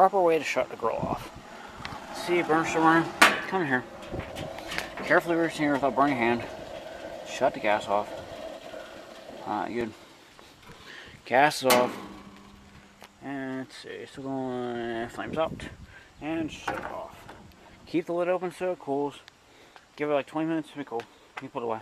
proper way to shut the grill off. See, burn still running. Come here. Carefully reach in here without burning your hand. Shut the gas off. Alright, good. Gas is off. And let's see, still going, flames out. And shut off. Keep the lid open so it cools. Give it like 20 minutes to be cool. You put it away.